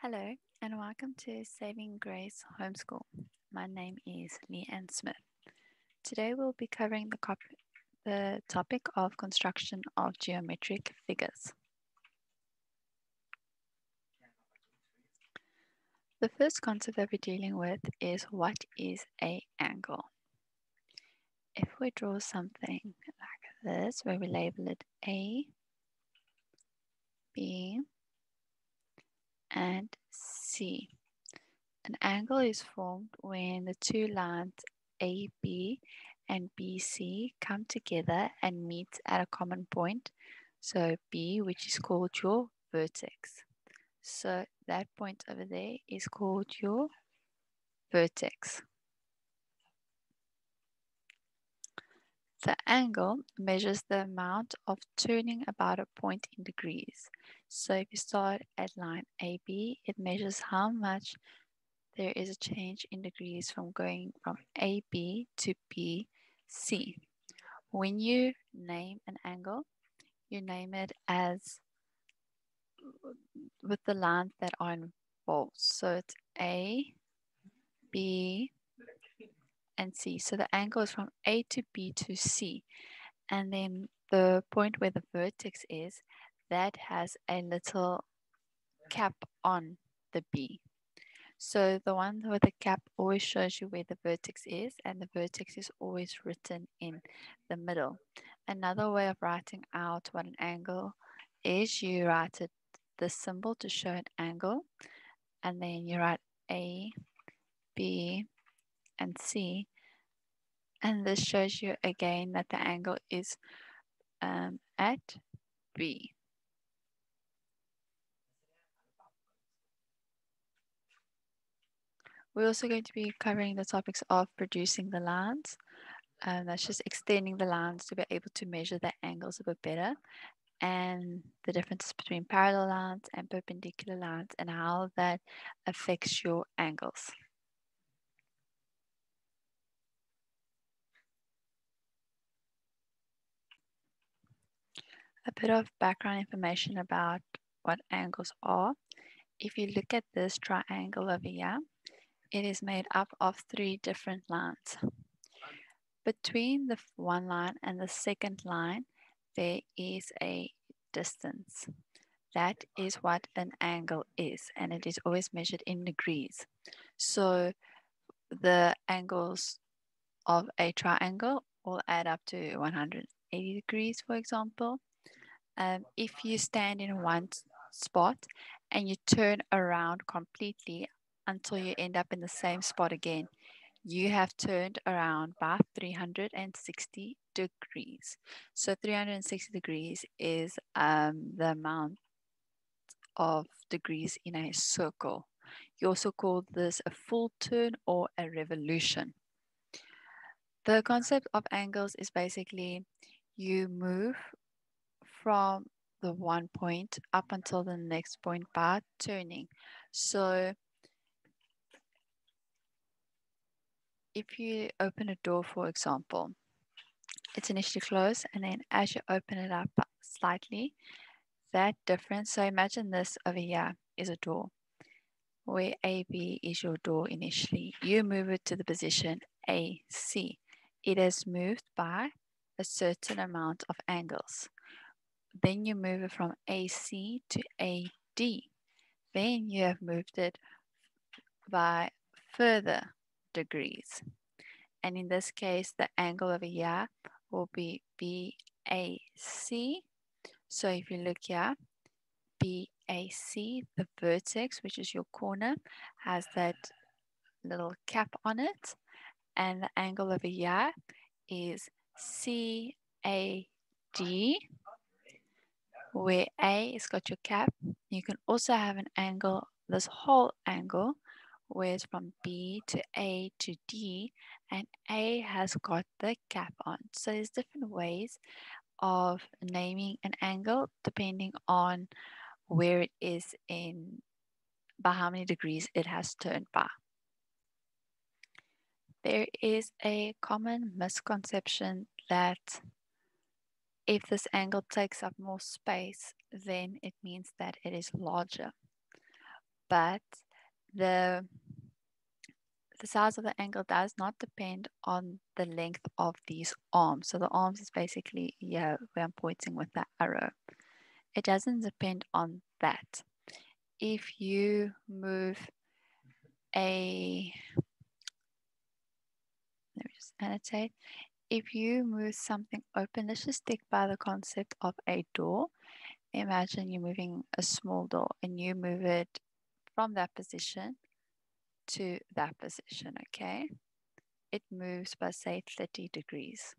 Hello and welcome to Saving Grace Homeschool. My name is Leanne Smith. Today we'll be covering the, the topic of construction of geometric figures. The first concept that we're dealing with is what is a angle? If we draw something like this, where we label it A, B, and C. An angle is formed when the two lines AB and BC come together and meet at a common point. So B, which is called your vertex. So that point over there is called your vertex. The angle measures the amount of turning about a point in degrees. So if you start at line AB, it measures how much there is a change in degrees from going from AB to BC. When you name an angle, you name it as with the lines that are involved. So it's A, B, and C. So the angle is from A to B to C. And then the point where the vertex is, that has a little cap on the B. So the one with the cap always shows you where the vertex is and the vertex is always written in the middle. Another way of writing out what an angle is, you write it the symbol to show an angle and then you write A, B, and C. And this shows you again that the angle is um, at B. We're also going to be covering the topics of producing the lines. Um, that's just extending the lines to be able to measure the angles a bit better and the differences between parallel lines and perpendicular lines and how that affects your angles. A bit of background information about what angles are. If you look at this triangle over here, it is made up of three different lines. Between the one line and the second line, there is a distance. That is what an angle is, and it is always measured in degrees. So the angles of a triangle will add up to 180 degrees, for example um, if you stand in one spot and you turn around completely until you end up in the same spot again, you have turned around by 360 degrees. So 360 degrees is um, the amount of degrees in a circle. You also call this a full turn or a revolution. The concept of angles is basically you move from the one point up until the next point by turning. So if you open a door, for example, it's initially closed and then as you open it up slightly, that difference, so imagine this over here is a door where AB is your door initially. You move it to the position AC. It has moved by a certain amount of angles. Then you move it from AC to AD. Then you have moved it by further degrees. And in this case, the angle over here will be BAC. So if you look here, BAC, the vertex, which is your corner, has that little cap on it. And the angle over here is CAD where A is got your cap. You can also have an angle, this whole angle, it's from B to A to D, and A has got the cap on. So there's different ways of naming an angle depending on where it is in, by how many degrees it has turned by. There is a common misconception that if this angle takes up more space, then it means that it is larger. but the the size of the angle does not depend on the length of these arms. So the arms is basically yeah where I'm pointing with the arrow. It doesn't depend on that. If you move a let me just annotate. If you move something open, let's just stick by the concept of a door. Imagine you're moving a small door and you move it from that position to that position, okay? It moves by say 30 degrees.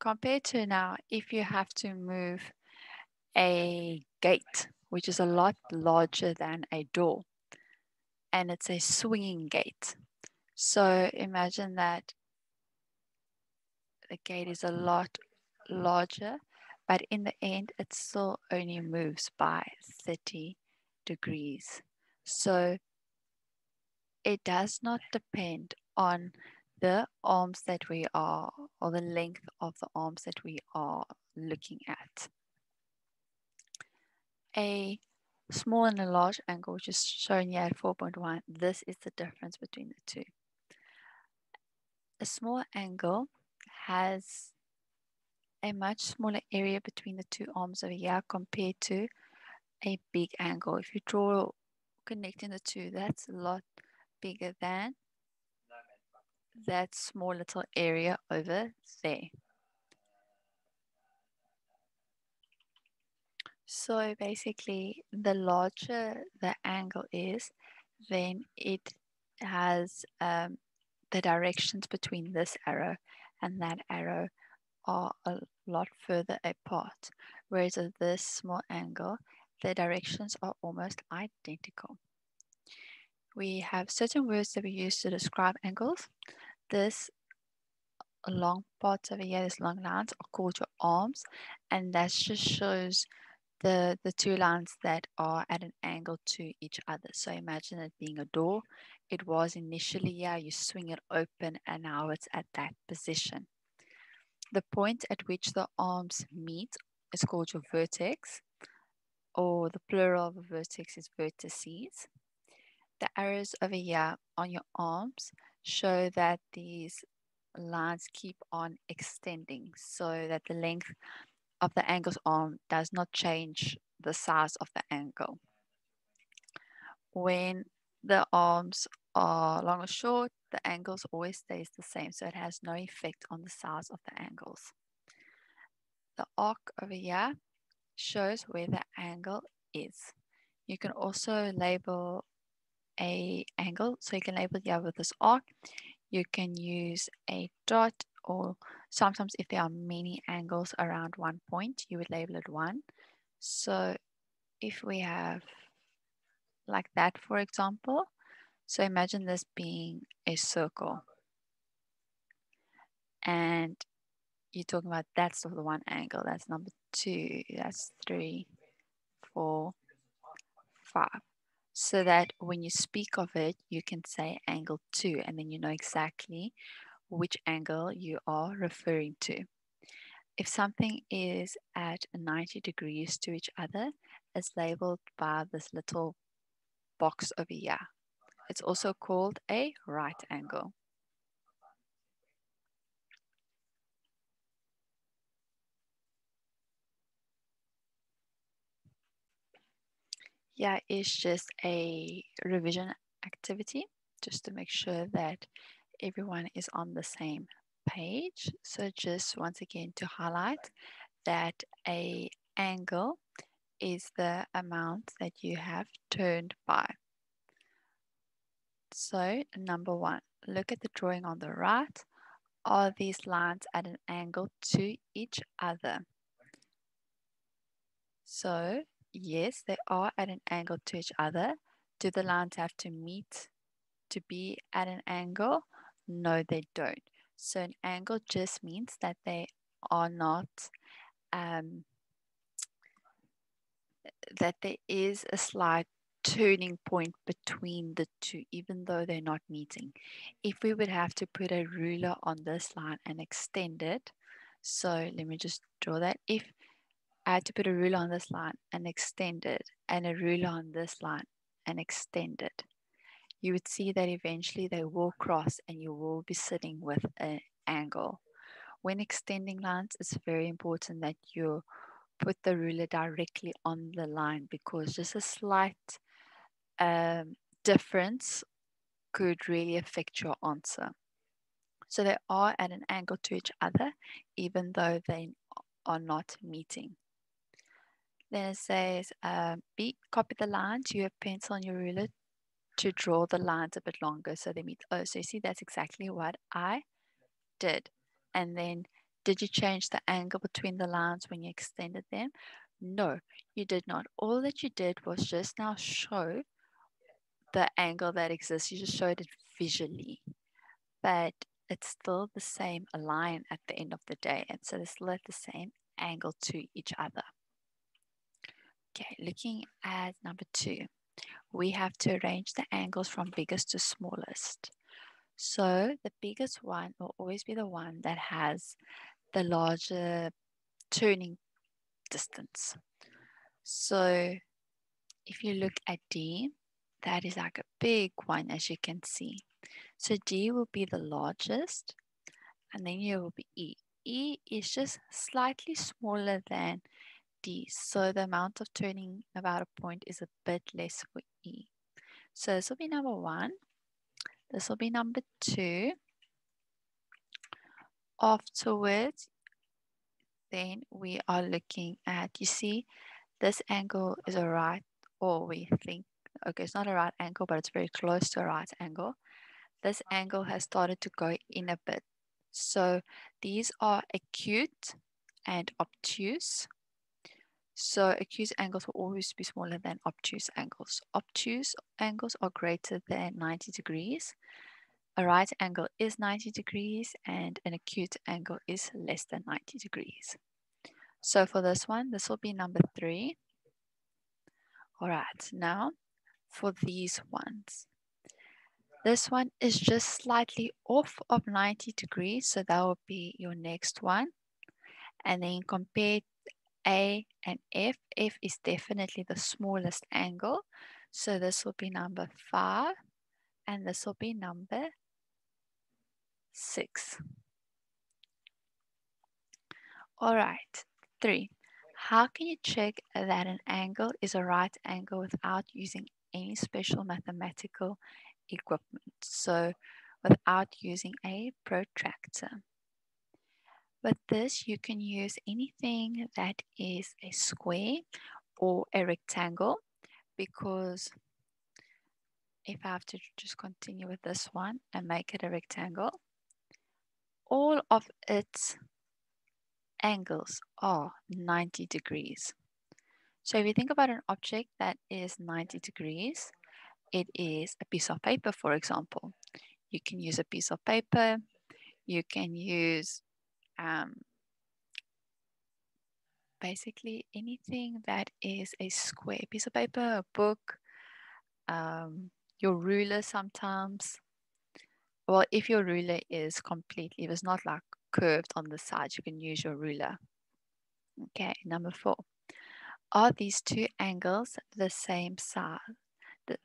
Compared to now, if you have to move a gate, which is a lot larger than a door, and it's a swinging gate. So imagine that the gate is a lot larger, but in the end, it still only moves by 30 Mm. degrees. So it does not depend on the arms that we are, or the length of the arms that we are looking at. A small and a large angle, which is shown here at 4.1, this is the difference between the two. A small angle has a much smaller area between the two arms over here compared to a big angle. If you draw connecting the two, that's a lot bigger than that small little area over there. So basically, the larger the angle is, then it has um, the directions between this arrow and that arrow are a lot further apart. Whereas at this small angle, the directions are almost identical. We have certain words that we use to describe angles. This long parts over here, these long lines are called your arms, and that just shows the, the two lines that are at an angle to each other. So imagine it being a door. It was initially here, you swing it open, and now it's at that position. The point at which the arms meet is called your vertex, or the plural of a vertex is vertices. The arrows over here on your arms show that these lines keep on extending so that the length of the angle's arm does not change the size of the angle. When the arms are long or short, the angles always stays the same, so it has no effect on the size of the angles. The arc over here shows where the angle is. You can also label a angle. So you can label here with this arc. You can use a dot or sometimes if there are many angles around one point, you would label it one. So if we have like that, for example, so imagine this being a circle. And you're talking about that's the one angle, that's number two, that's three, four, five so that when you speak of it, you can say angle 2 and then you know exactly which angle you are referring to. If something is at 90 degrees to each other, it's labeled by this little box over here. It's also called a right angle. Yeah, it's just a revision activity just to make sure that everyone is on the same page. So just once again to highlight that a angle is the amount that you have turned by. So number one, look at the drawing on the right. Are these lines at an angle to each other? So Yes, they are at an angle to each other. Do the lines have to meet to be at an angle? No, they don't. So an angle just means that they are not, um, that there is a slight turning point between the two, even though they're not meeting. If we would have to put a ruler on this line and extend it, so let me just draw that. If I had to put a ruler on this line and extend it, and a ruler on this line and extend it, you would see that eventually they will cross and you will be sitting with an angle. When extending lines, it's very important that you put the ruler directly on the line because just a slight um, difference could really affect your answer. So they are at an angle to each other, even though they are not meeting. Then it says, um, B, copy the lines, you have pencil on your ruler to draw the lines a bit longer so they meet. Oh, so you see that's exactly what I did. And then did you change the angle between the lines when you extended them? No, you did not. All that you did was just now show the angle that exists. You just showed it visually. But it's still the same line at the end of the day. And so they're still at the same angle to each other. Okay, looking at number two, we have to arrange the angles from biggest to smallest. So the biggest one will always be the one that has the larger turning distance. So if you look at D, that is like a big one as you can see. So D will be the largest and then here will be E. E is just slightly smaller than D. So the amount of turning about a point is a bit less for E. So this will be number one. This will be number two. Afterwards, then we are looking at, you see, this angle is a right, or we think, okay, it's not a right angle, but it's very close to a right angle. This angle has started to go in a bit. So these are acute and obtuse. So acute angles will always be smaller than obtuse angles. Obtuse angles are greater than 90 degrees. A right angle is 90 degrees and an acute angle is less than 90 degrees. So for this one, this will be number three. All right, now for these ones. This one is just slightly off of 90 degrees, so that will be your next one. And then compare a and F. F is definitely the smallest angle. So this will be number five and this will be number six. All right, three. How can you check that an angle is a right angle without using any special mathematical equipment? So without using a protractor. With this, you can use anything that is a square or a rectangle because if I have to just continue with this one and make it a rectangle, all of its angles are 90 degrees. So if you think about an object that is 90 degrees, it is a piece of paper, for example. You can use a piece of paper, you can use um, basically anything that is a square piece of paper, a book, um, your ruler sometimes. Well, if your ruler is completely, if it's not like curved on the sides, you can use your ruler. Okay, number four. Are these two angles the same size? The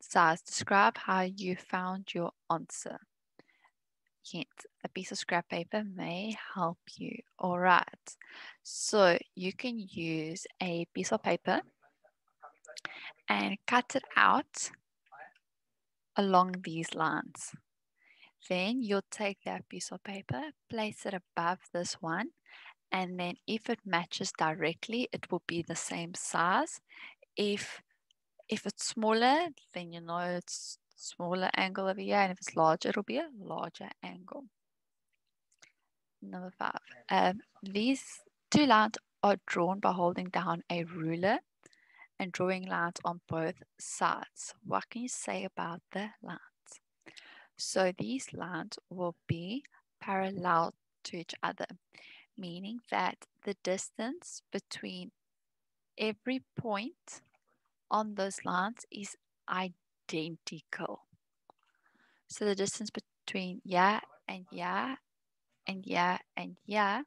size. Describe how you found your answer. Yes, a piece of scrap paper may help you. All right. So you can use a piece of paper and cut it out along these lines. Then you'll take that piece of paper, place it above this one, and then if it matches directly, it will be the same size. If if it's smaller, then you know it's smaller angle over here. And if it's larger, it'll be a larger angle. Number five. Um, these two lines are drawn by holding down a ruler and drawing lines on both sides. What can you say about the lines? So these lines will be parallel to each other, meaning that the distance between every point on those lines is identical identical. So the distance between yeah and yeah and yeah and yeah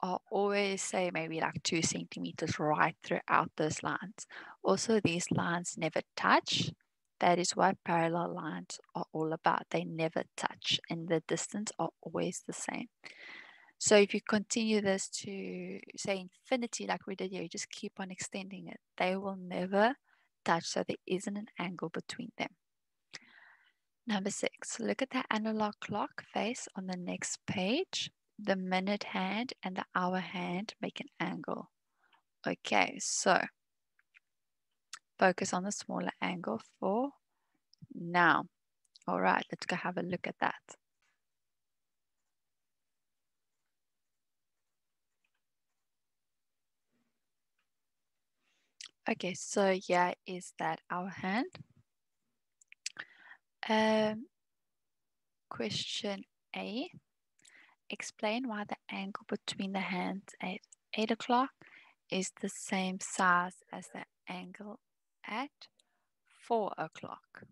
are always say maybe like two centimeters right throughout those lines. Also, these lines never touch. That is what parallel lines are all about. They never touch and the distance are always the same. So if you continue this to say infinity like we did here, you just keep on extending it. They will never touch, so there isn't an angle between them. Number six, look at the analog clock face on the next page. The minute hand and the hour hand make an angle. Okay, so focus on the smaller angle for now. All right, let's go have a look at that. Okay, so yeah, is that hour hand? Um, question A. Explain why the angle between the hands at 8 o'clock is the same size as the angle at 4 o'clock.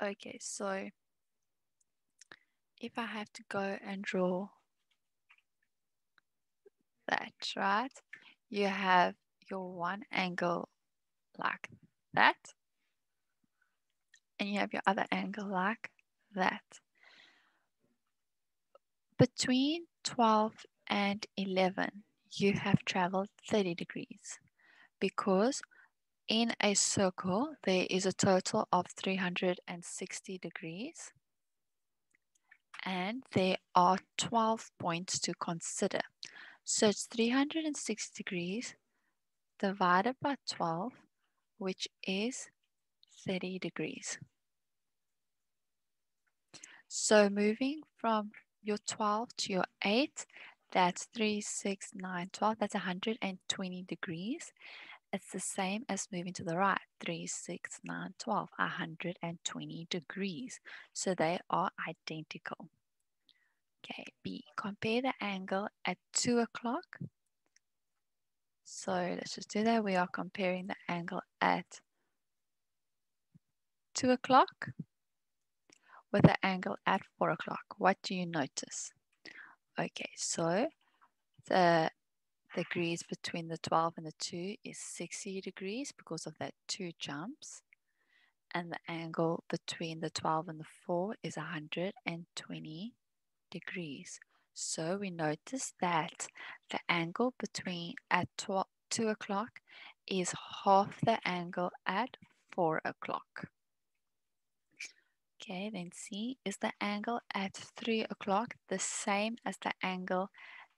Okay, so if I have to go and draw that, right? You have your one angle like that and you have your other angle like that. Between 12 and 11, you have traveled 30 degrees because in a circle, there is a total of 360 degrees and there are 12 points to consider. So it's 360 degrees divided by 12, which is 30 degrees. So moving from your 12 to your 8, that's 3, 6, 9, 12. That's 120 degrees. It's the same as moving to the right, 3, 6, 9, 12, 120 degrees. So they are identical. Okay, B, compare the angle at 2 o'clock. So let's just do that. We are comparing the angle at 2 o'clock with the angle at 4 o'clock. What do you notice? Okay, so the degrees between the 12 and the 2 is 60 degrees because of that two jumps. And the angle between the 12 and the 4 is 120 degrees. So we notice that the angle between at 12, 2 o'clock is half the angle at 4 o'clock. Okay, then C is the angle at 3 o'clock the same as the angle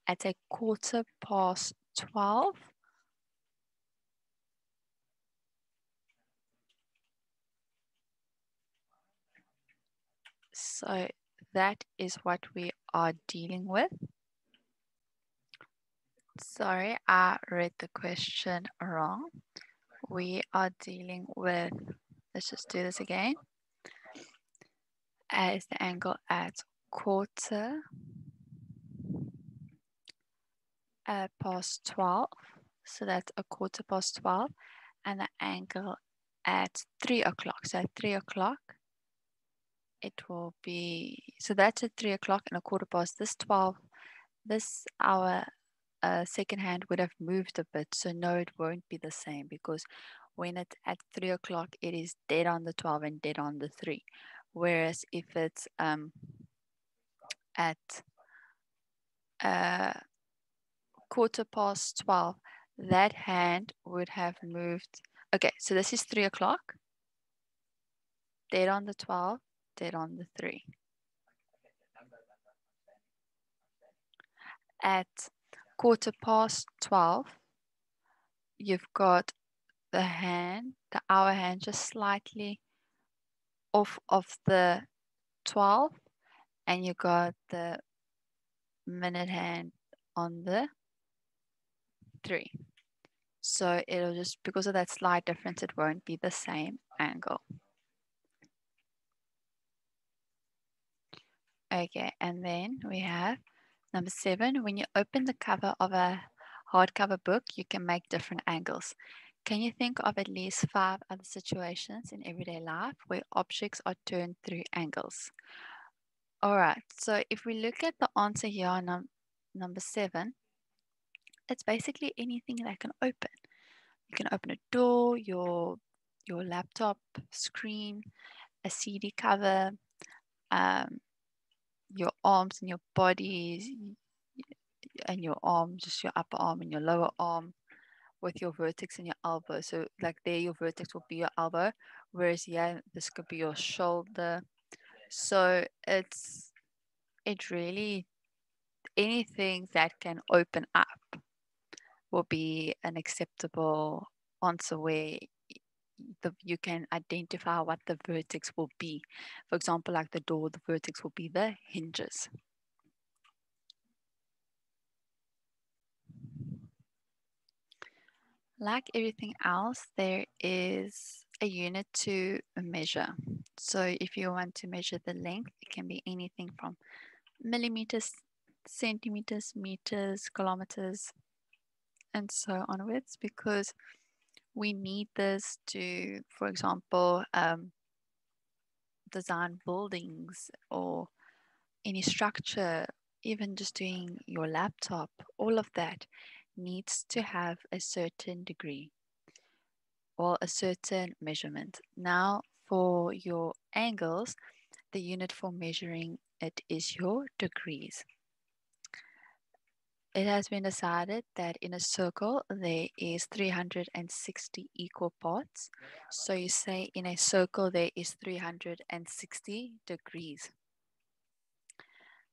at a quarter past 12? So that is what we are dealing with. Sorry, I read the question wrong. We are dealing with, let's just do this again as the angle at quarter uh, past 12. So that's a quarter past 12. And the angle at 3 o'clock. So at 3 o'clock, it will be, so that's at 3 o'clock and a quarter past this 12. This hour uh, second hand would have moved a bit. So no, it won't be the same because when it's at 3 o'clock, it is dead on the 12 and dead on the 3. Whereas if it's um, at uh, quarter past 12, that hand would have moved. Okay, so this is 3 o'clock. Dead on the 12, on the 3. At quarter past 12, you've got the hand, the hour hand just slightly off of the 12 and you got the minute hand on the 3. So it'll just, because of that slight difference, it won't be the same angle. Okay, and then we have number seven. When you open the cover of a hardcover book, you can make different angles. Can you think of at least five other situations in everyday life where objects are turned through angles? All right, so if we look at the answer here, num number seven, it's basically anything that can open. You can open a door, your your laptop screen, a CD cover, um, your arms and your bodies, and your arm, just your upper arm and your lower arm, with your vertex and your elbow. So like there, your vertex will be your elbow, whereas here, this could be your shoulder. So it's it really anything that can open up will be an acceptable answer where the, you can identify what the vertex will be. For example, like the door, the vertex will be the hinges. Like everything else, there is a unit to measure. So if you want to measure the length, it can be anything from millimeters, centimeters, meters, kilometers, and so onwards because we need this to, for example, um, design buildings or any structure, even just doing your laptop, all of that needs to have a certain degree or a certain measurement. Now, for your angles, the unit for measuring it is your degrees. It has been decided that in a circle there is 360 equal parts. So you say in a circle there is 360 degrees.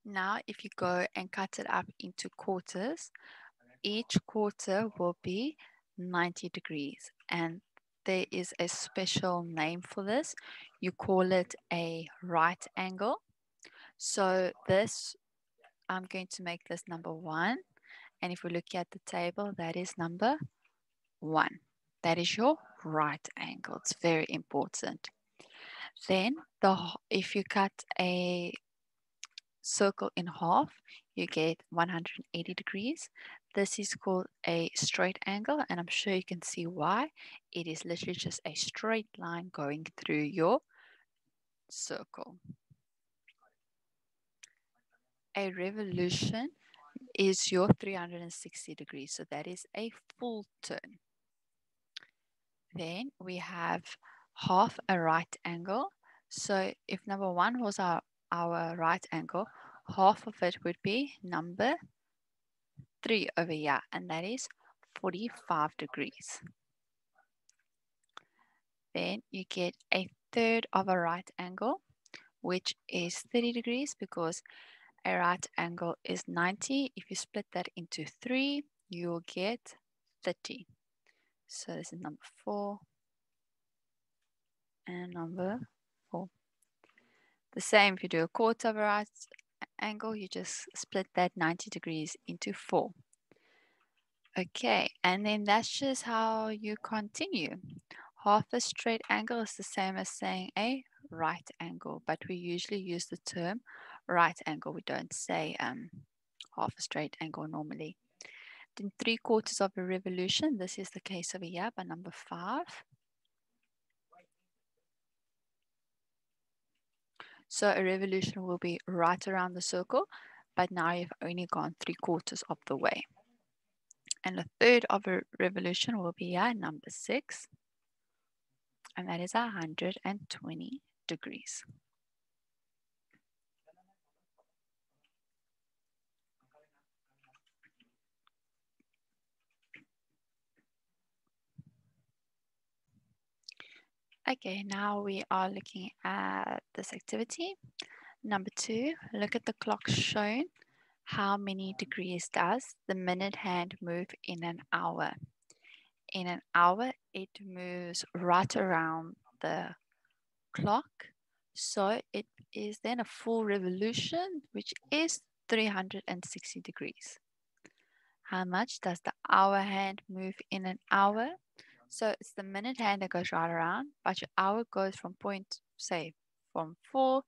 Now, if you go and cut it up into quarters, each quarter will be 90 degrees. And there is a special name for this. You call it a right angle. So this, I'm going to make this number one. And if we look at the table, that is number one. That is your right angle. It's very important. Then the if you cut a circle in half, you get 180 degrees. This is called a straight angle, and I'm sure you can see why. It is literally just a straight line going through your circle. A revolution is your 360 degrees, so that is a full turn. Then we have half a right angle. So if number one was our, our right angle, half of it would be number 3 over here, and that is 45 degrees. Then you get a third of a right angle, which is 30 degrees because a right angle is 90. If you split that into 3, you will get 30. So this is number 4 and number 4. The same if you do a quarter of a right angle, you just split that 90 degrees into 4. Okay, and then that's just how you continue. Half a straight angle is the same as saying a right angle, but we usually use the term right angle. We don't say um, half a straight angle normally. Then three quarters of a revolution. This is the case over here by number five. So a revolution will be right around the circle, but now you've only gone three quarters of the way. And a third of a revolution will be at number six, and that is 120 degrees. Okay, now we are looking at this activity. Number two, look at the clock shown. How many degrees does the minute hand move in an hour? In an hour, it moves right around the clock. So it is then a full revolution, which is 360 degrees. How much does the hour hand move in an hour? So it's the minute hand that goes right around, but your hour goes from point, say, from four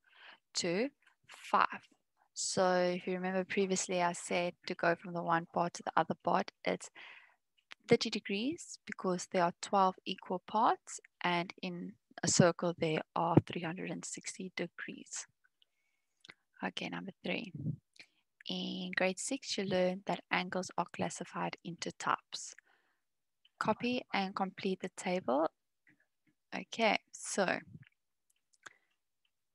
to five. So if you remember previously, I said to go from the one part to the other part, it's 30 degrees because there are 12 equal parts, and in a circle there are 360 degrees. Okay, number three. In grade six, you learned that angles are classified into types. Copy and complete the table. Okay, so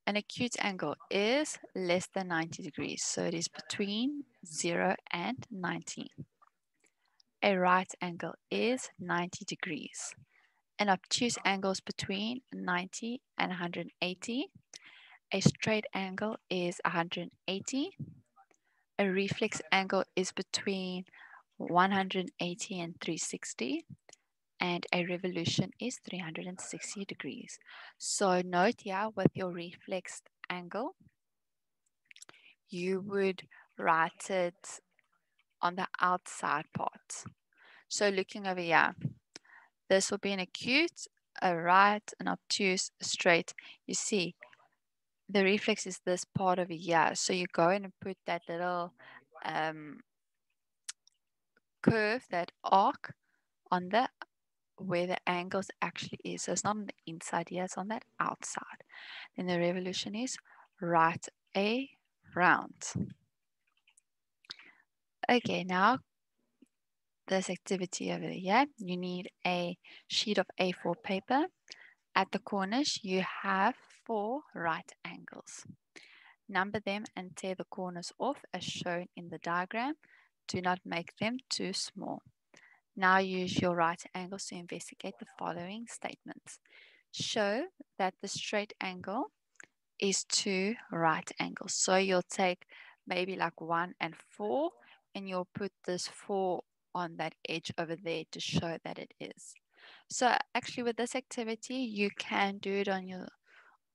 an acute angle is less than 90 degrees, so it is between 0 and 90. A right angle is 90 degrees. An obtuse angle is between 90 and 180. A straight angle is 180. A reflex angle is between 180 and 360 and a revolution is 360 degrees. So note here with your reflexed angle, you would write it on the outside part. So looking over here, this will be an acute, a right, an obtuse, a straight. You see, the reflex is this part over here. So you go in and put that little um, curve, that arc on the where the angles actually is. So it's not on the inside here, it's on that outside. Then the revolution is right a round. Okay, now this activity over here, you need a sheet of A4 paper. At the corners, you have four right angles. Number them and tear the corners off as shown in the diagram. Do not make them too small. Now use your right angles to investigate the following statements. Show that the straight angle is two right angles. So you'll take maybe like one and four and you'll put this four on that edge over there to show that it is. So actually with this activity, you can do it on your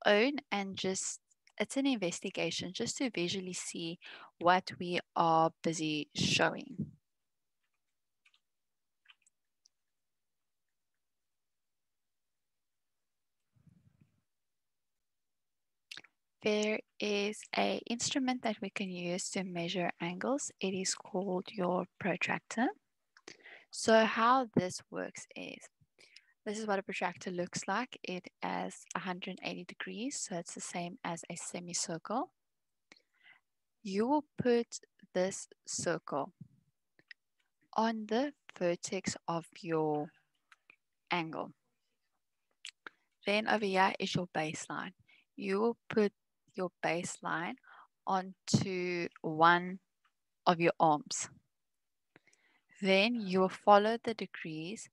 own and just, it's an investigation just to visually see what we are busy showing. there is a instrument that we can use to measure angles. It is called your protractor. So how this works is, this is what a protractor looks like. It has 180 degrees, so it's the same as a semicircle. You will put this circle on the vertex of your angle. Then over here is your baseline. You will put your baseline onto one of your arms. Then you will follow the degrees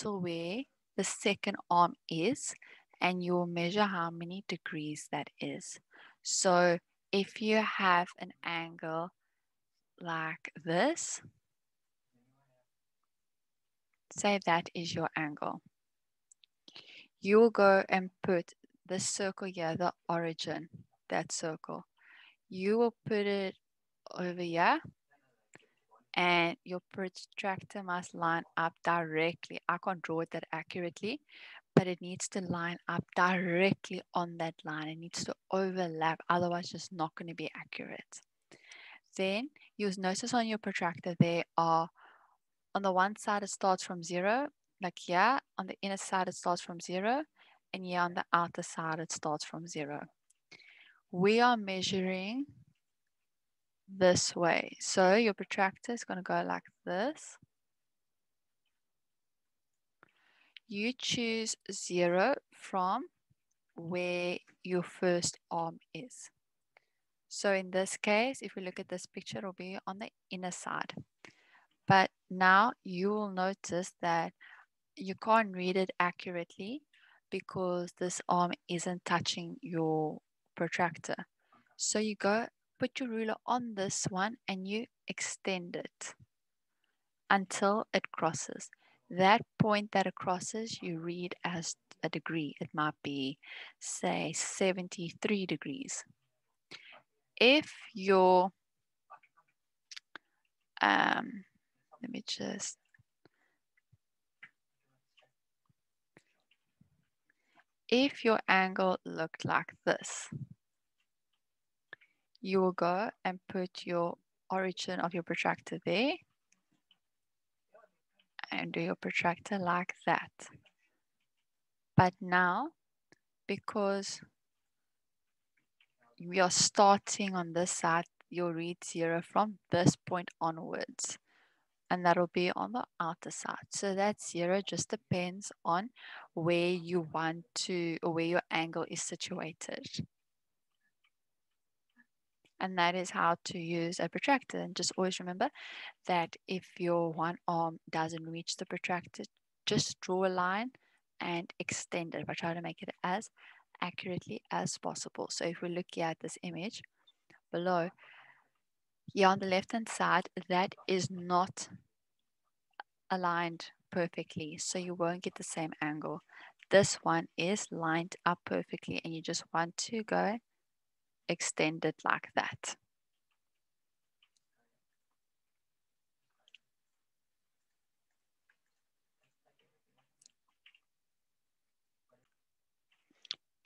to where the second arm is and you will measure how many degrees that is. So if you have an angle like this, say that is your angle. You will go and put this circle here, the origin, that circle. You will put it over here and your protractor must line up directly. I can't draw it that accurately, but it needs to line up directly on that line. It needs to overlap, otherwise it's not going to be accurate. Then you'll notice on your protractor there are, on the one side it starts from zero, like here, on the inner side it starts from zero, and here on the outer side it starts from zero. We are measuring this way. So your protractor is going to go like this. You choose zero from where your first arm is. So in this case, if we look at this picture, it'll be on the inner side. But now you will notice that you can't read it accurately because this arm isn't touching your protractor. So you go put your ruler on this one and you extend it until it crosses. That point that it crosses, you read as a degree. It might be, say, 73 degrees. If your, um, let me just if your angle looked like this, you will go and put your origin of your protractor there and do your protractor like that. But now, because we are starting on this side, you'll read zero from this point onwards. And that'll be on the outer side. So that zero just depends on where you want to, or where your angle is situated. And that is how to use a protractor. And just always remember that if your one arm doesn't reach the protractor, just draw a line and extend it. But try to make it as accurately as possible. So if we look here at this image below, here on the left hand side, that is not aligned perfectly. So you won't get the same angle. This one is lined up perfectly and you just want to go extend it like that.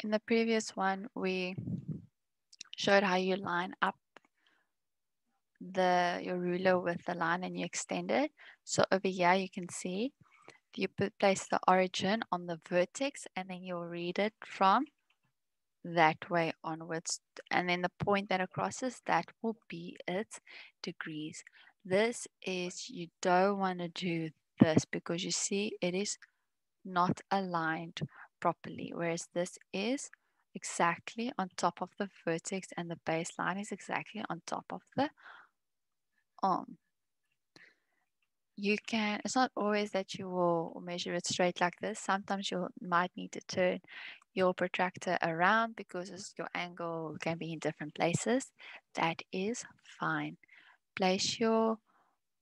In the previous one, we showed how you line up the your ruler with the line and you extend it. So over here you can see you put, place the origin on the vertex and then you'll read it from that way onwards. And then the point that it crosses, that will be its degrees. This is, you don't want to do this because you see it is not aligned properly, whereas this is exactly on top of the vertex and the baseline is exactly on top of the arm. You can, it's not always that you will measure it straight like this. Sometimes you might need to turn your protractor around because your angle can be in different places, that is fine. Place your,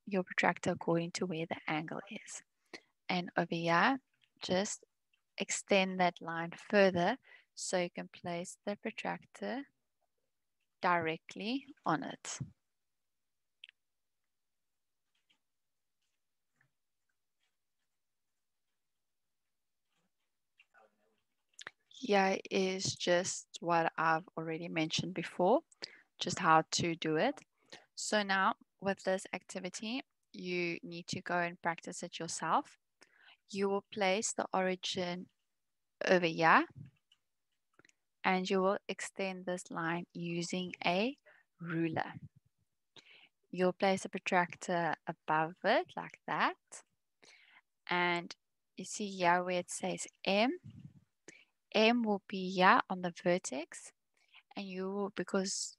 your protractor according to where the angle is. And over here, just extend that line further so you can place the protractor directly on it. Here is just what I've already mentioned before, just how to do it. So now with this activity, you need to go and practice it yourself. You will place the origin over here and you will extend this line using a ruler. You'll place a protractor above it like that. And you see here where it says M, M will be yeah on the vertex and you will, because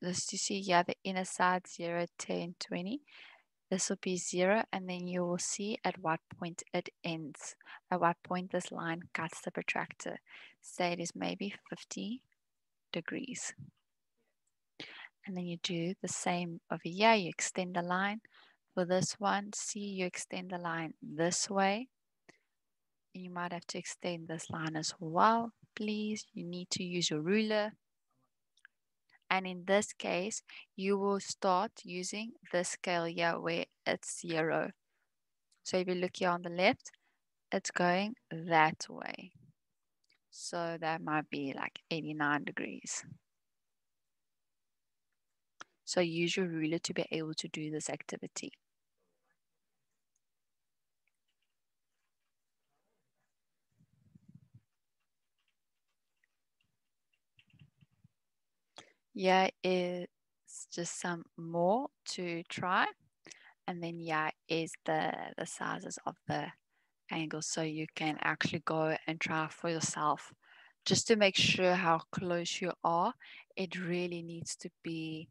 this you see yeah the inner side 0, 10, 20, this will be 0 and then you will see at what point it ends, at what point this line cuts the protractor. Say it is maybe 50 degrees. And then you do the same over here, you extend the line. For this one, see you extend the line this way you might have to extend this line as well. Please, you need to use your ruler. And in this case, you will start using the scale here where it's zero. So if you look here on the left, it's going that way. So that might be like 89 degrees. So use your ruler to be able to do this activity. Yeah, it's just some more to try. And then yeah, is the, the sizes of the angles so you can actually go and try for yourself. Just to make sure how close you are, it really needs to be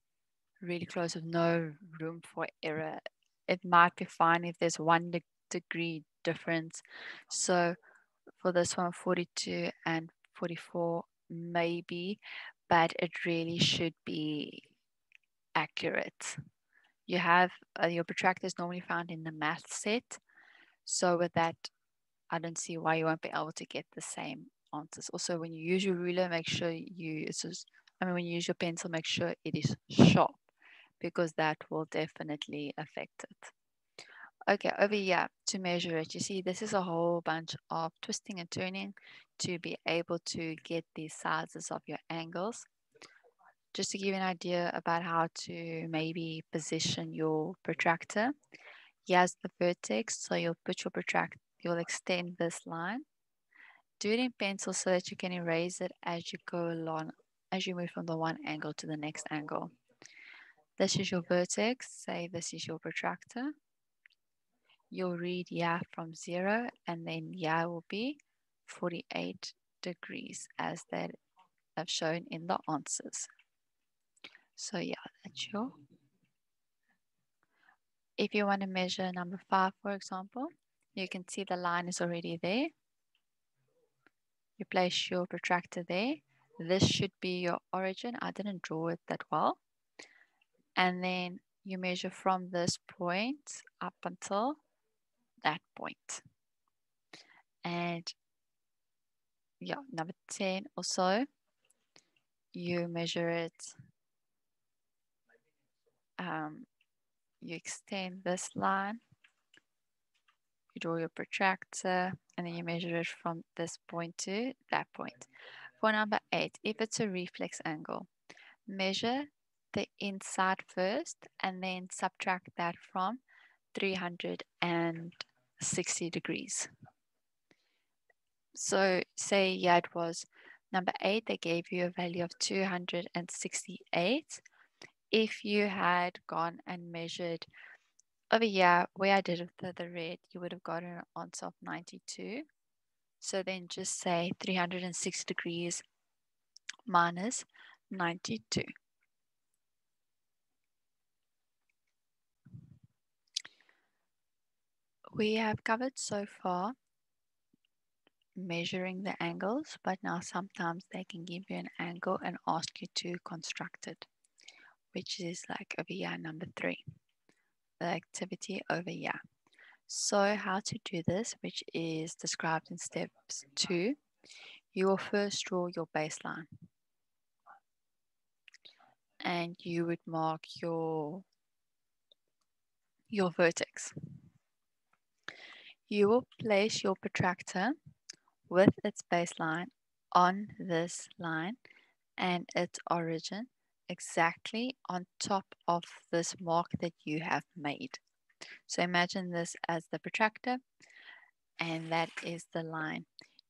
really close with no room for error. It might be fine if there's one de degree difference. So for this one, 42 and 44, maybe, but it really should be accurate. You have uh, your is normally found in the math set. So with that, I don't see why you won't be able to get the same answers. Also, when you use your ruler, make sure you use, I mean, when you use your pencil, make sure it is sharp because that will definitely affect it. Okay, over here to measure it, you see this is a whole bunch of twisting and turning to be able to get the sizes of your angles. Just to give you an idea about how to maybe position your protractor. Here's the vertex, so you'll put your protractor, you'll extend this line. Do it in pencil so that you can erase it as you go along as you move from the one angle to the next angle. This is your vertex, say this is your protractor. You'll read yeah from zero and then yeah will be 48 degrees as that I've shown in the answers. So yeah, that's your. If you want to measure number five, for example, you can see the line is already there. You place your protractor there. This should be your origin. I didn't draw it that well. And then you measure from this point up until that point. And yeah, number 10 also, you measure it, um, you extend this line, you draw your protractor, and then you measure it from this point to that point. For number eight, if it's a reflex angle, measure the inside first and then subtract that from 360 degrees. So say yeah, it was number eight, they gave you a value of 268. If you had gone and measured over here where I did it with the red, you would have gotten an answer of 92. So then just say 360 degrees minus 92. We have covered so far measuring the angles, but now sometimes they can give you an angle and ask you to construct it, which is like over here number three, the activity over here. So how to do this, which is described in steps two, you will first draw your baseline. And you would mark your, your vertex. You will place your protractor with its baseline on this line and its origin exactly on top of this mark that you have made. So imagine this as the protractor and that is the line.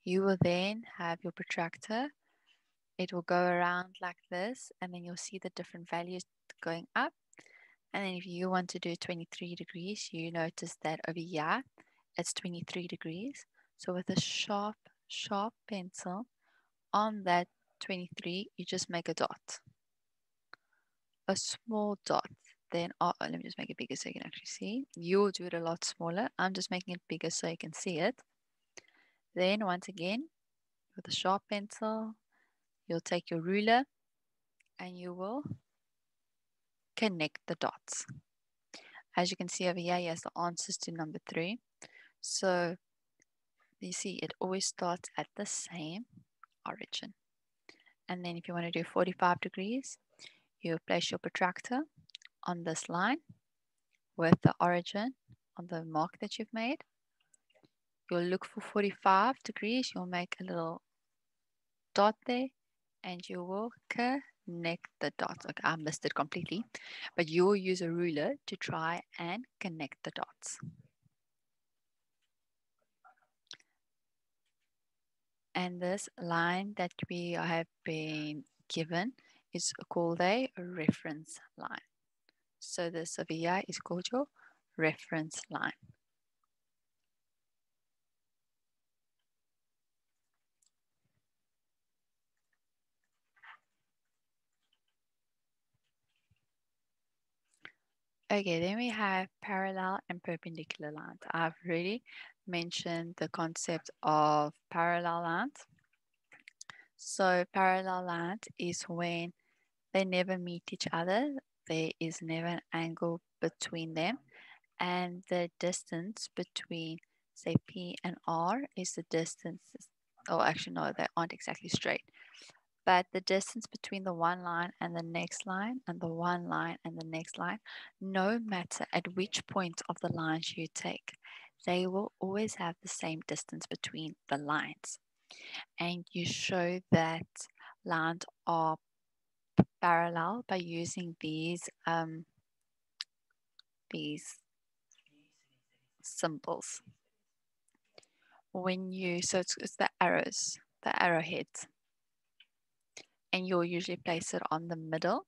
You will then have your protractor. It will go around like this and then you'll see the different values going up. And then if you want to do 23 degrees, you notice that over here, it's 23 degrees. So with a sharp, sharp pencil on that 23, you just make a dot. A small dot. Then, oh, let me just make it bigger so you can actually see. You'll do it a lot smaller. I'm just making it bigger so you can see it. Then once again, with a sharp pencil, you'll take your ruler and you will connect the dots. As you can see over here, he has the answers to number three. So you see it always starts at the same origin. And then if you want to do 45 degrees, you place your protractor on this line with the origin on the mark that you've made. You'll look for 45 degrees. You'll make a little dot there and you will connect the dots. Okay, I missed it completely, but you'll use a ruler to try and connect the dots. And this line that we have been given is called a reference line. So this over here is called your reference line. Okay, then we have parallel and perpendicular lines. I've already mentioned the concept of parallel lines. So parallel lines is when they never meet each other. There is never an angle between them. And the distance between, say, P and R is the distance, oh, actually, no, they aren't exactly straight. But the distance between the one line and the next line and the one line and the next line, no matter at which point of the lines you take, they will always have the same distance between the lines. And you show that lines are parallel by using these um, these symbols. When you, so it's, it's the arrows, the arrowheads. And you'll usually place it on the middle.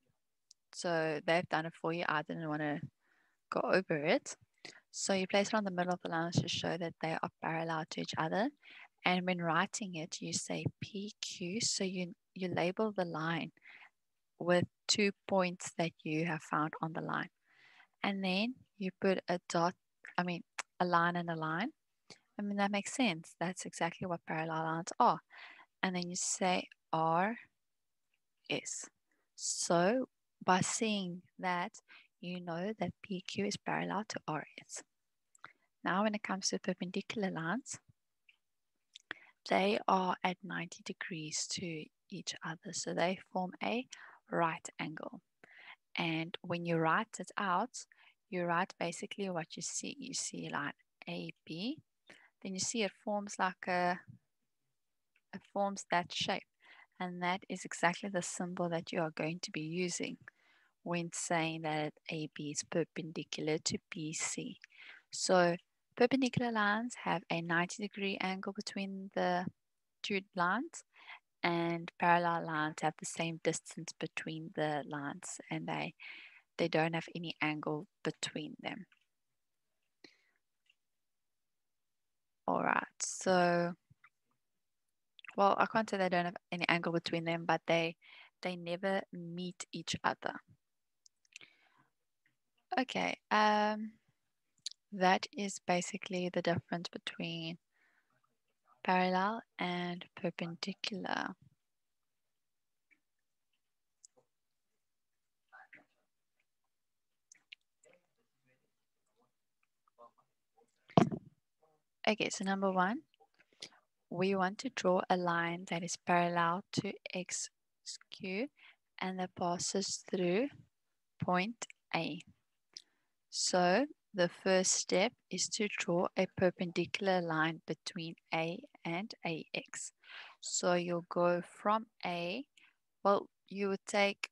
So they've done it for you. I didn't want to go over it. So you place it on the middle of the lines to show that they are parallel to each other. And when writing it, you say PQ. So you, you label the line with two points that you have found on the line. And then you put a dot, I mean, a line and a line. I mean, that makes sense. That's exactly what parallel lines are. And then you say R is. So by seeing that, you know that PQ is parallel to RS. Now when it comes to perpendicular lines, they are at 90 degrees to each other. So they form a right angle. And when you write it out, you write basically what you see. You see line AB, then you see it forms like a, it forms that shape. And that is exactly the symbol that you are going to be using when saying that AB is perpendicular to BC. So perpendicular lines have a 90 degree angle between the two lines and parallel lines have the same distance between the lines and they they don't have any angle between them. All right, so well, I can't say they don't have any angle between them, but they they never meet each other. Okay, um, that is basically the difference between parallel and perpendicular. Okay, so number one, we want to draw a line that is parallel to xq and that passes through point A. So the first step is to draw a perpendicular line between A and AX. So you'll go from A, well, you would take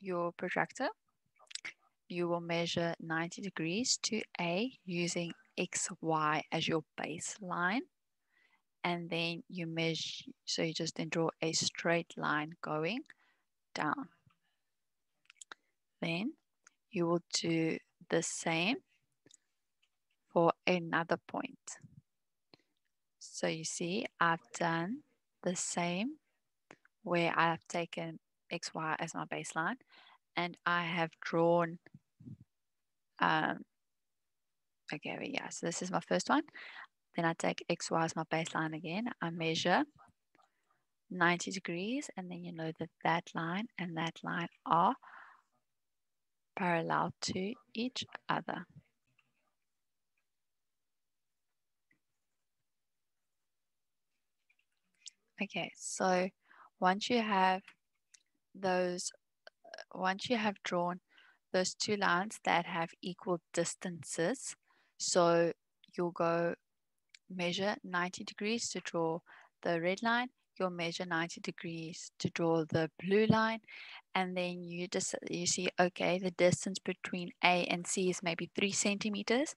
your protractor, you will measure 90 degrees to A using XY as your baseline. And then you measure, so you just then draw a straight line going down. Then you will do the same for another point. So you see, I've done the same where I've taken XY as my baseline and I have drawn, um, okay, yeah, so this is my first one. Then I take XY as my baseline again. I measure 90 degrees and then you know that that line and that line are parallel to each other. Okay, so once you have those, uh, once you have drawn those two lines that have equal distances, so you'll go measure 90 degrees to draw the red line, you'll measure 90 degrees to draw the blue line, and then you just you see okay the distance between A and C is maybe three centimeters.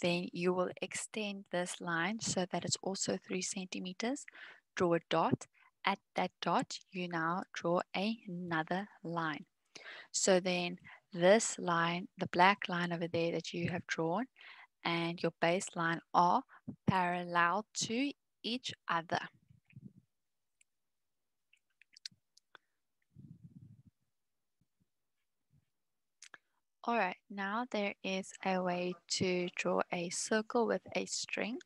Then you will extend this line so that it's also three centimeters. Draw a dot. At that dot you now draw another line. So then this line the black line over there that you have drawn and your baseline are parallel to each other All right, now there is a way to draw a circle with a string.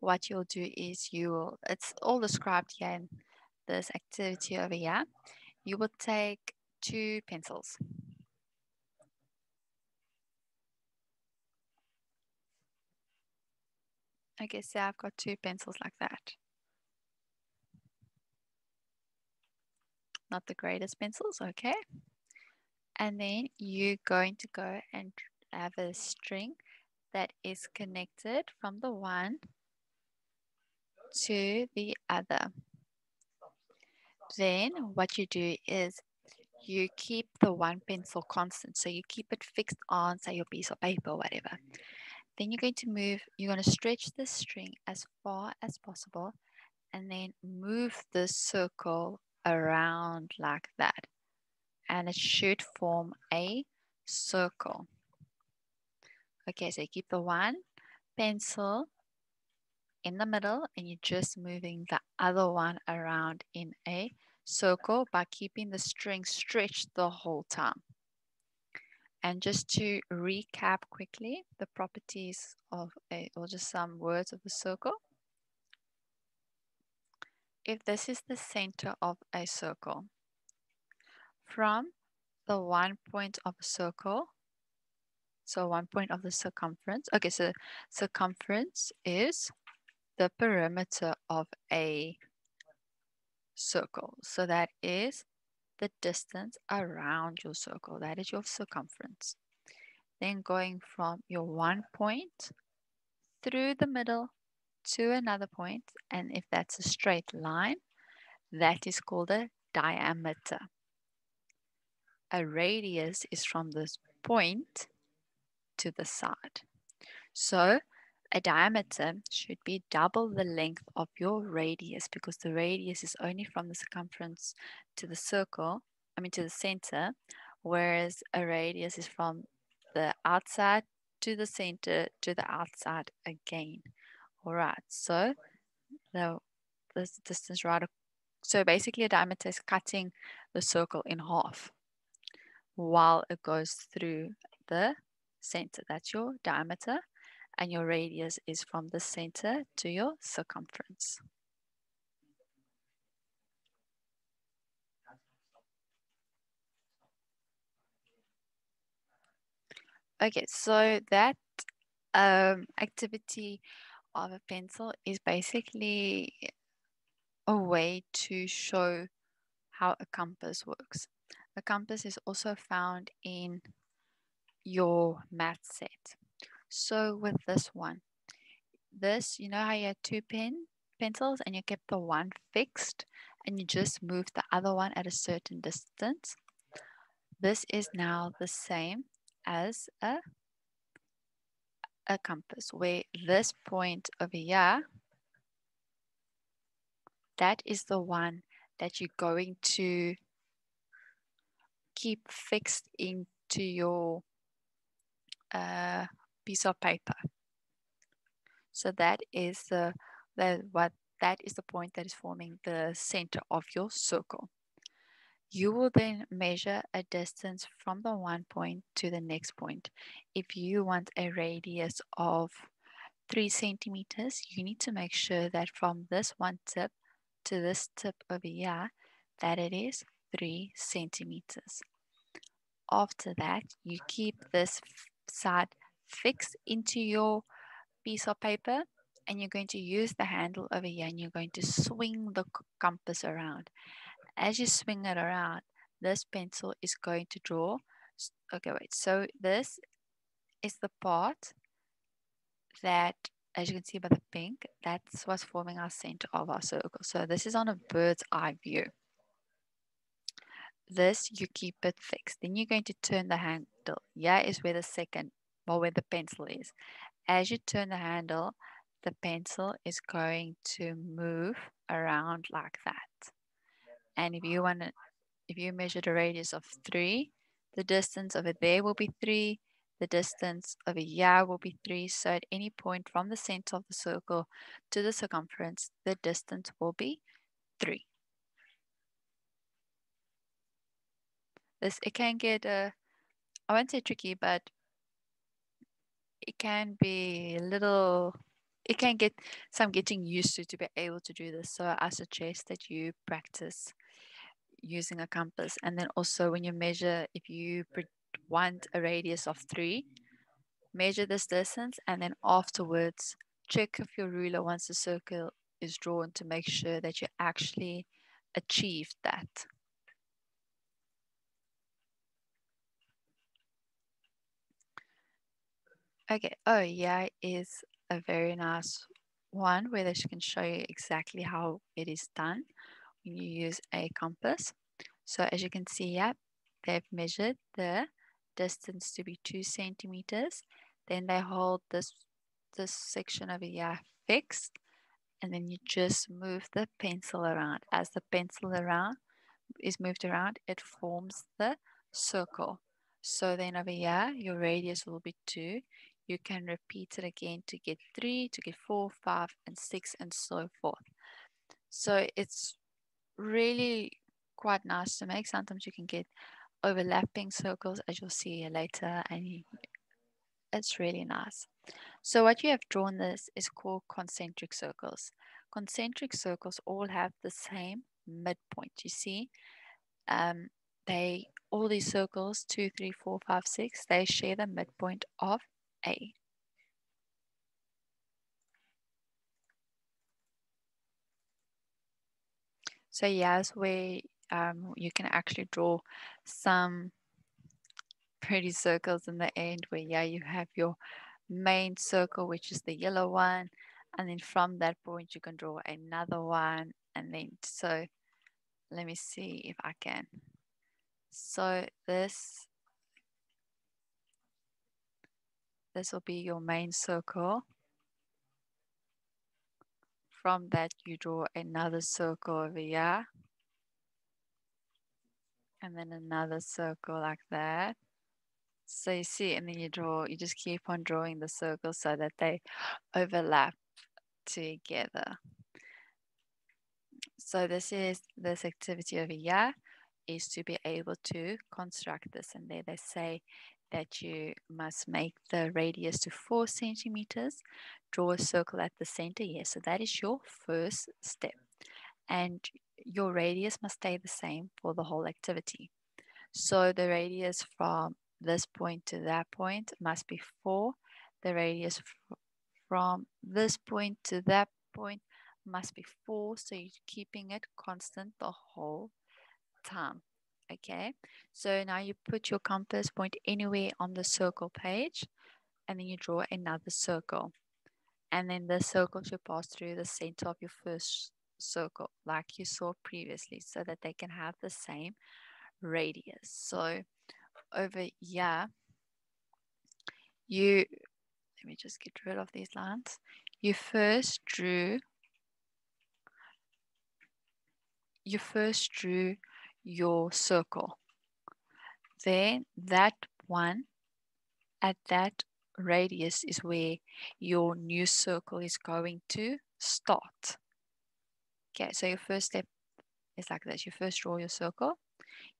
What you'll do is you will, it's all described here in this activity over here. You will take two pencils. Okay, so I've got two pencils like that. Not the greatest pencils, okay and then you're going to go and have a string that is connected from the one to the other. Then what you do is you keep the one pencil constant. So you keep it fixed on, say, your piece of paper or whatever. Then you're going to move, you're going to stretch the string as far as possible and then move the circle around like that. And it should form a circle. Okay, so keep the one pencil in the middle and you're just moving the other one around in a circle by keeping the string stretched the whole time. And just to recap quickly the properties of a, or just some words of a circle. If this is the center of a circle, from the one point of a circle, so one point of the circumference, okay, so circumference is the perimeter of a circle. So that is the distance around your circle. That is your circumference. Then going from your one point through the middle to another point, and if that's a straight line, that is called a diameter. A radius is from this point to the side. So a diameter should be double the mm-hmm. length of your radius because the radius is only from the circumference to the circle, I mean to the center, whereas a radius is from the outside to the center to the outside again. All right, so the this distance right, so basically a diameter is cutting the circle in half while it goes through the center. That's your diameter and your radius is from the center to your circumference. Okay, so that um, activity of a pencil is basically a way to show how a compass works. A compass is also found in your math set. So with this one, this, you know how you had two pen pencils and you kept the one fixed and you just moved the other one at a certain distance. This is now the same as a, a compass where this point over here, that is the one that you're going to keep fixed into your uh, piece of paper. So that is the, the what that is the point that is forming the center of your circle. You will then measure a distance from the one point to the next point. If you want a radius of three centimeters, you need to make sure that from this one tip to this tip over here, that it is three centimeters. After that, you keep this side fixed into your piece of paper and you're going to use the handle over here and you're going to swing the compass around. As you swing it around, this pencil is going to draw. Okay, wait. So this is the part that, as you can see by the pink, that's what's forming our center of our circle. So this is on a bird's eye view. This, you keep it fixed. Then you're going to turn the handle. Here is where the second where the pencil is. As you turn the handle, the pencil is going to move around like that. And if you want to, if you measure the radius of three, the distance over there will be three, the distance over here will be three. So at any point from the center of the circle to the circumference, the distance will be three. This, it can get, uh, I won't say tricky, but it can be a little it can get some getting used to to be able to do this. So i suggest that you practice using a compass. And then also when you measure if you want a radius of three measure this distance and then afterwards check if your ruler once the circle is drawn to make sure that you actually achieved that Okay. Oh, yeah, is a very nice one where they can show you exactly how it is done when you use a compass. So as you can see here, they've measured the distance to be two centimeters. Then they hold this, this section over here fixed. And then you just move the pencil around. As the pencil around is moved around, it forms the circle. So then over here, your radius will be 2. You can repeat it again to get 3, to get 4, 5, and 6, and so forth. So it's really quite nice to make. Sometimes you can get overlapping circles, as you'll see later, and it's really nice. So what you have drawn this is called concentric circles. Concentric circles all have the same midpoint. You see, um, they all these circles, two, three, four, five, six, they share the midpoint of A. So yes, we um, you can actually draw some pretty circles in the end where yeah, you have your main circle, which is the yellow one. And then from that point, you can draw another one. And then, so let me see if I can. So this, this will be your main circle. From that, you draw another circle over here. And then another circle like that. So you see, and then you draw, you just keep on drawing the circles so that they overlap together. So this is this activity over here is to be able to construct this. And there they say that you must make the radius to four centimeters, draw a circle at the center. Yes, so that is your first step. And your radius must stay the same for the whole activity. So the radius from this point to that point must be 4. The radius from this point to that point must be 4. So you're keeping it constant the whole time. Okay, so now you put your compass point anywhere on the circle page and then you draw another circle. And then the circle should pass through the center of your first circle like you saw previously so that they can have the same radius. So over here, you, let me just get rid of these lines. You first drew, you first drew your circle. Then that one at that radius is where your new circle is going to start. Okay, so your first step is like this. You first draw your circle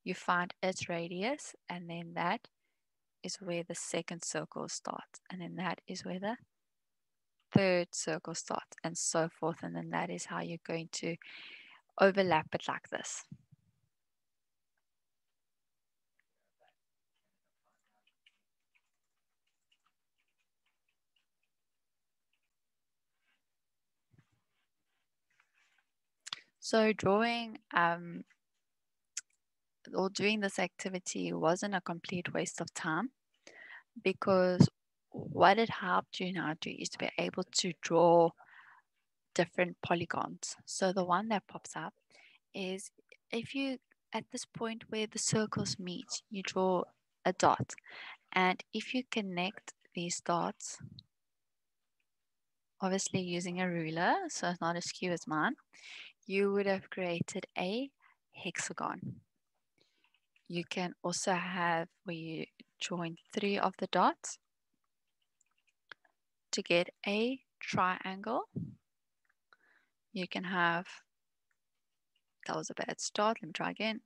you find its radius and then that is where the second circle starts and then that is where the third circle starts and so forth and then that is how you're going to overlap it like this. So drawing um, or doing this activity wasn't a complete waste of time because what it helped you now do is to be able to draw different polygons. So the one that pops up is if you, at this point where the circles meet, you draw a dot. And if you connect these dots, obviously using a ruler, so it's not as skew as mine, you would have created a hexagon. You can also have where you join three of the dots to get a triangle. You can have, that was a bad start, let me try again.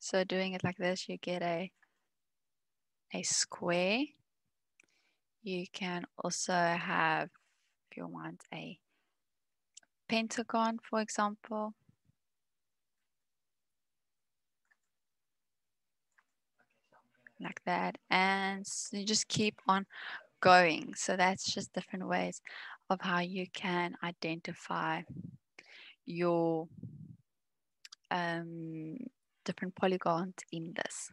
So doing it like this, you get a, a square you can also have, if you want, a pentagon, for example. Like that. And so you just keep on going. So that's just different ways of how you can identify your um, different polygons in this.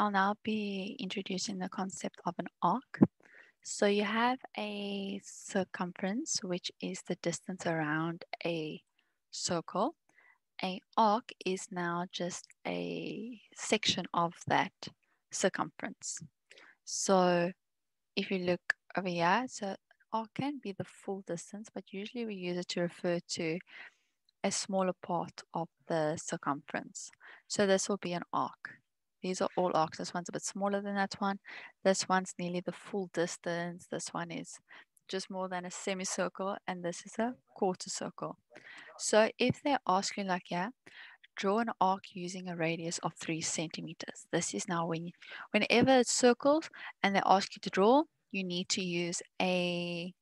I'll now be introducing the concept of an arc. So you have a circumference, which is the distance around a circle. A arc is now just a section of that circumference. So if you look over here, so arc can be the full distance, but usually we use it to refer to a smaller part of the circumference. So this will be an arc. These are all arcs. This one's a bit smaller than that one. This one's nearly the full distance. This one is just more than a semicircle, and this is a quarter circle. So if they ask you like, yeah, draw an arc using a radius of three centimeters. This is now when, you, whenever it circles and they ask you to draw, you need to use a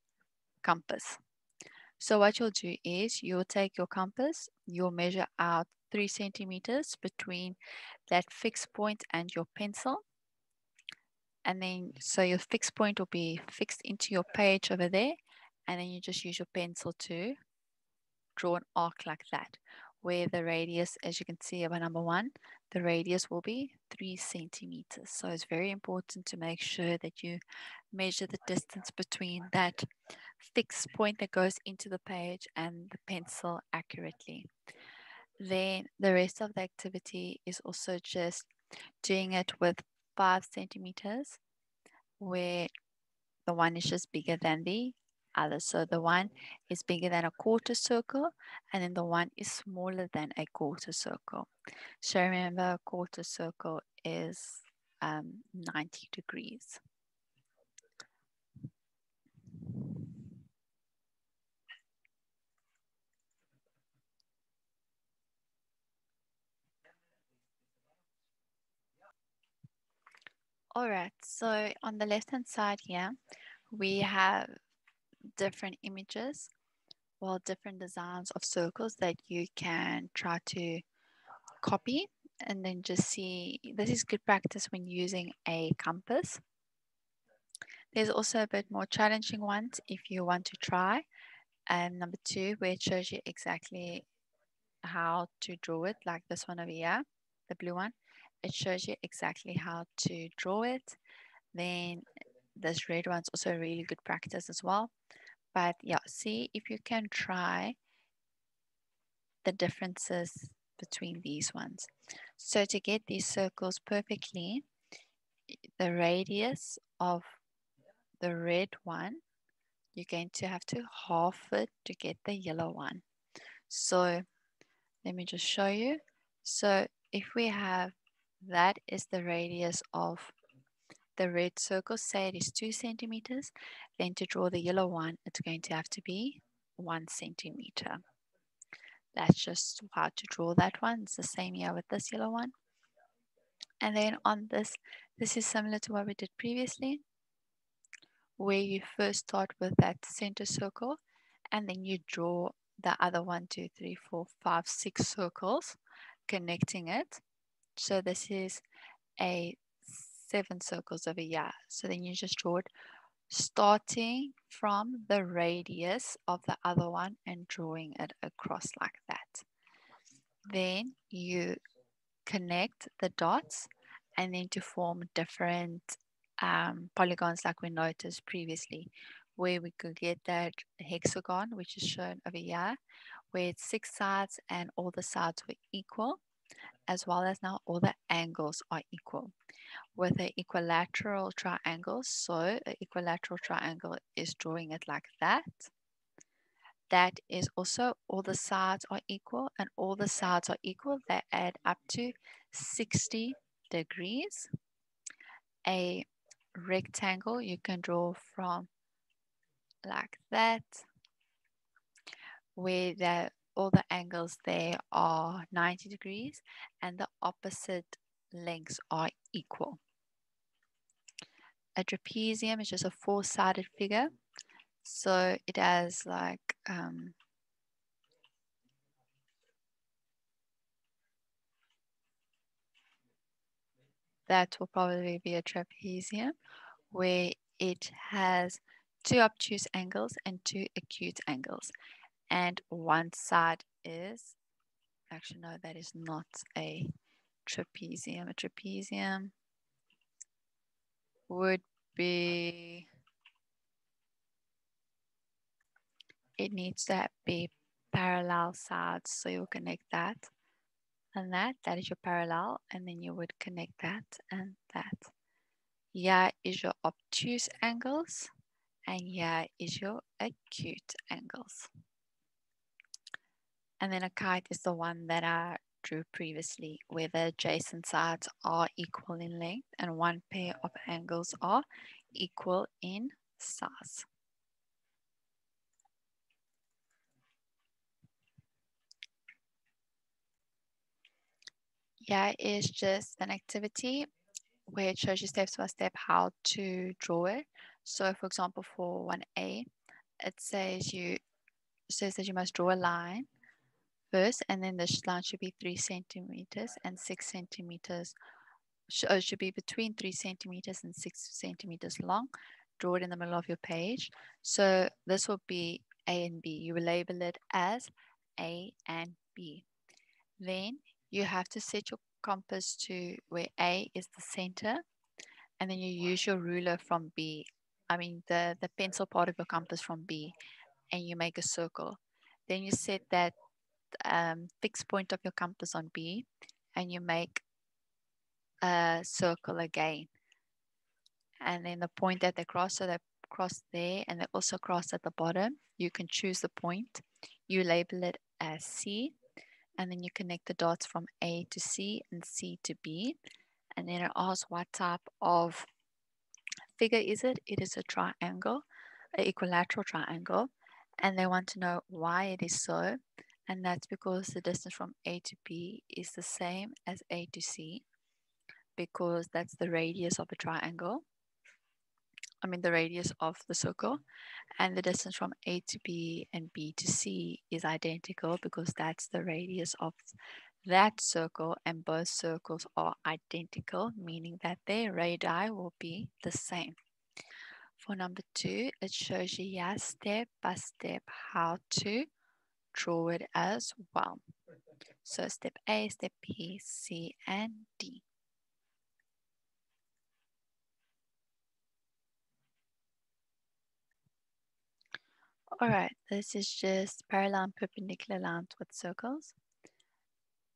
compass. So what you'll do is you'll take your compass, you'll measure out three centimeters between that fixed point and your pencil. And then, so your fixed point will be fixed into your page over there. And then you just use your pencil to draw an arc like that, where the radius, as you can see about number one, the radius will be three centimeters. So it's very important to make sure that you measure the distance between that fixed point that goes into the page and the pencil accurately. Then the rest of the activity is also just doing it with five centimeters where the one is just bigger than the other. So the one is bigger than a quarter circle and then the one is smaller than a quarter circle. So remember a quarter circle is um, 90 degrees. All right, so on the left hand side here, we have different images, well, different designs of circles that you can try to copy and then just see, this is good practice when using a compass. There's also a bit more challenging ones if you want to try. And number two, where it shows you exactly how to draw it, like this one over here, the blue one it shows you exactly how to draw it. Then this red one's also a really good practice as well. But yeah, see if you can try the differences between these ones. So to get these circles perfectly, the radius of the red one, you're going to have to half it to get the yellow one. So let me just show you. So if we have that is the radius of the red circle. Say it is two centimeters. Then to draw the yellow one, it's going to have to be one centimeter. That's just how to draw that one. It's the same here with this yellow one. And then on this, this is similar to what we did previously, where you first start with that center circle and then you draw the other one, two, three, four, five, six circles connecting it. So this is a seven circles a year. So then you just draw it starting from the radius of the other one and drawing it across like that. Then you connect the dots and then to form different um, polygons like we noticed previously, where we could get that hexagon, which is shown over here, where it's six sides and all the sides were equal as well as now all the angles are equal. With an equilateral triangle, so an equilateral triangle is drawing it like that. That is also all the sides are equal and all the sides are equal. They add up to 60 degrees. A rectangle you can draw from like that where the all the angles there are 90 degrees and the opposite lengths are equal. A trapezium is just a four-sided figure. So it has like um, that will probably be a trapezium where it has two obtuse angles and two acute angles and one side is, actually no, that is not a trapezium. A trapezium would be, it needs to be parallel sides. So you'll connect that and that, that is your parallel. And then you would connect that and that. Here is your obtuse angles and here is your acute angles. And then a kite is the one that I drew previously, where the adjacent sides are equal in length and one pair of angles are equal in size. Yeah, it's just an activity where it shows you step by step how to draw it. So for example, for 1A, it says you says that you must draw a line first, and then the line should be three centimeters and six centimeters. Oh, it should be between three centimeters and six centimeters long. Draw it in the middle of your page. So this will be A and B. You will label it as A and B. Then you have to set your compass to where A is the center, and then you use your ruler from B. I mean, the, the pencil part of your compass from B, and you make a circle. Then you set that um, fixed point of your compass on B, and you make a circle again. And then the point that they cross, so they cross there, and they also cross at the bottom. You can choose the point. You label it as C, and then you connect the dots from A to C and C to B. And then it asks what type of figure is it? It is a triangle, an equilateral triangle. And they want to know why it is so. And that's because the distance from A to B is the same as A to C because that's the radius of a triangle. I mean the radius of the circle and the distance from A to B and B to C is identical because that's the radius of that circle and both circles are identical meaning that their radii will be the same. For number two, it shows you yeah, step by step how to draw it as well. So step A, step B, C, and D. All right, this is just parallel and perpendicular lines with circles.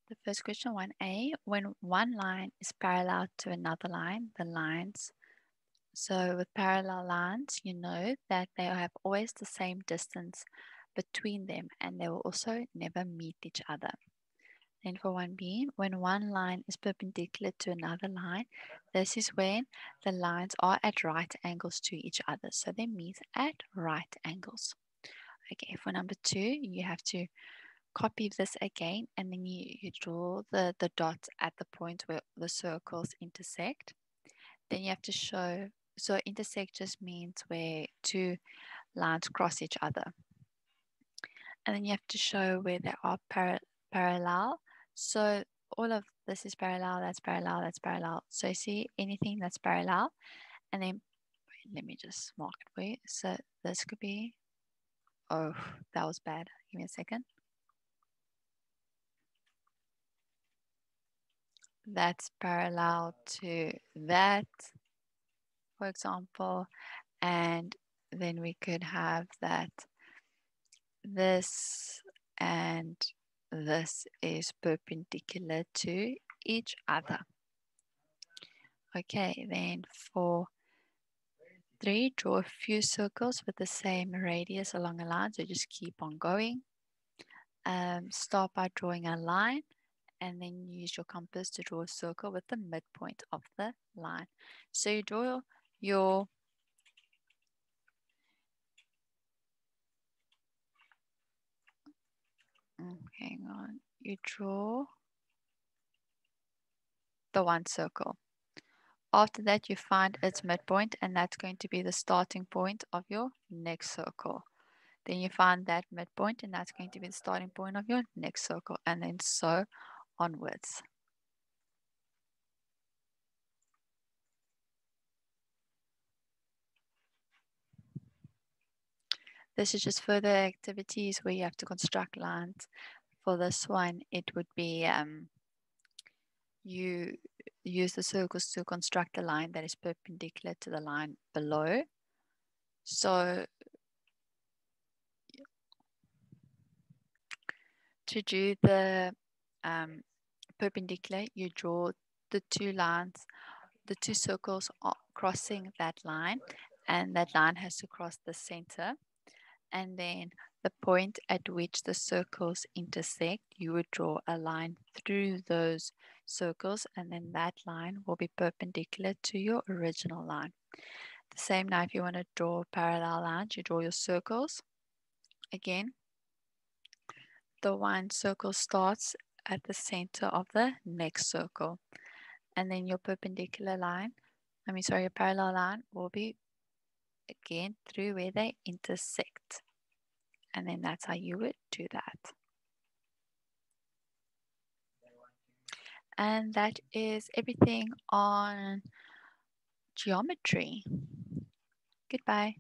The first question, 1a, when one line is parallel to another line, the lines, so with parallel lines, you know that they have always the same distance between them and they will also never meet each other. Then for 1b, when one line is perpendicular to another line, this is when the lines are at right angles to each other. So they meet at right angles. Okay, for number two, you have to copy this again and then you, you draw the, the dots at the point where the circles intersect. Then you have to show, so intersect just means where two lines cross each other. And then you have to show where they are par parallel. So all of this is parallel, that's parallel, that's parallel. So see anything that's parallel and then let me just mark it you. So this could be Oh, that was bad. Give me a second. That's parallel to that, for example. And then we could have that this and this is perpendicular to each other. Okay, then for Three, draw a few circles with the same radius along a line. So just keep on going. Um, start by drawing a line and then use your compass to draw a circle with the midpoint of the line. So you draw your hang on, you draw the one circle. After that, you find its midpoint, and that's going to be the starting point of your next circle. Then you find that midpoint, and that's going to be the starting point of your next circle, and then so onwards. This is just further activities where you have to construct lines. For this one, it would be um, you use the circles to construct a line that is perpendicular to the line below. So to do the um, perpendicular, you draw the two lines, the two circles crossing that line, and that line has to cross the center. And then the point at which the circles intersect, you would draw a line through those circles, and then that line will be perpendicular to your original line. The same now, if you want to draw parallel lines, you draw your circles. Again, the one circle starts at the center of the next circle. And then your perpendicular line, I mean, sorry, your parallel line will be again through where they intersect. And then that's how you would do that. And that is everything on geometry. Goodbye.